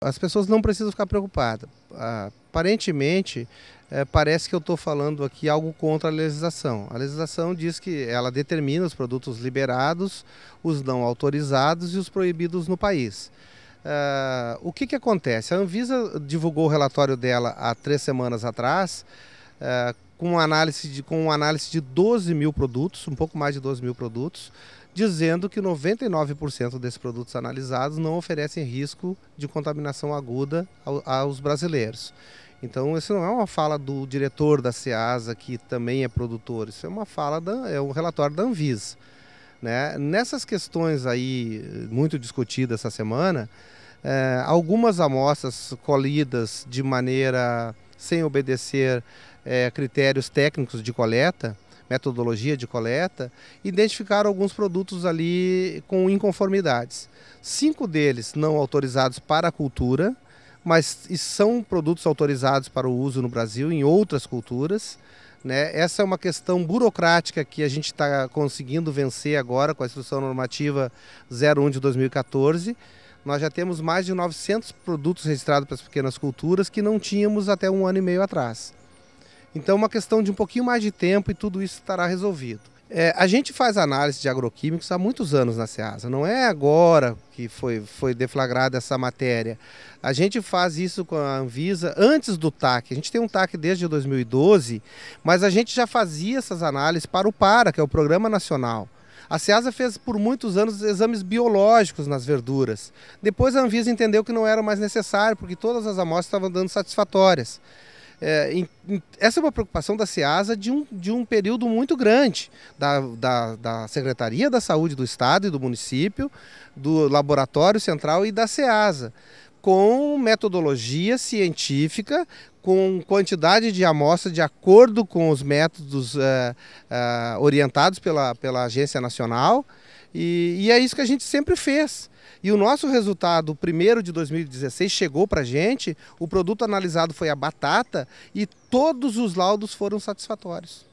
As pessoas não precisam ficar preocupadas. Aparentemente, é, parece que eu estou falando aqui algo contra a legislação. A legislação diz que ela determina os produtos liberados, os não autorizados e os proibidos no país. Uh, o que, que acontece? A Anvisa divulgou o relatório dela há três semanas atrás, uh, com, uma análise de, com análise de 12 mil produtos, um pouco mais de 12 mil produtos, dizendo que 99% desses produtos analisados não oferecem risco de contaminação aguda aos brasileiros. Então, isso não é uma fala do diretor da SEASA, que também é produtor, isso é uma fala, da, é um relatório da Anvisa. Né? Nessas questões aí, muito discutidas essa semana, é, algumas amostras colhidas de maneira sem obedecer é, critérios técnicos de coleta, metodologia de coleta, identificaram alguns produtos ali com inconformidades. Cinco deles não autorizados para a cultura, mas são produtos autorizados para o uso no Brasil em outras culturas. Né? Essa é uma questão burocrática que a gente está conseguindo vencer agora com a Instrução Normativa 01 de 2014. Nós já temos mais de 900 produtos registrados para as pequenas culturas que não tínhamos até um ano e meio atrás. Então, uma questão de um pouquinho mais de tempo e tudo isso estará resolvido. É, a gente faz análise de agroquímicos há muitos anos na SEASA, não é agora que foi, foi deflagrada essa matéria. A gente faz isso com a Anvisa antes do TAC. A gente tem um TAC desde 2012, mas a gente já fazia essas análises para o PARA, que é o Programa Nacional. A SEASA fez por muitos anos exames biológicos nas verduras. Depois a Anvisa entendeu que não era mais necessário, porque todas as amostras estavam dando satisfatórias. É, em, em, essa é uma preocupação da SEASA de um, de um período muito grande, da, da, da Secretaria da Saúde do Estado e do município, do Laboratório Central e da SEASA, com metodologia científica, com quantidade de amostra de acordo com os métodos uh, uh, orientados pela, pela Agência Nacional. E, e, é isso que a gente sempre fez. E o nosso resultado, o primeiro de 2016, chegou para a gente, o produto analisado foi a batata e todos os laudos foram satisfatórios.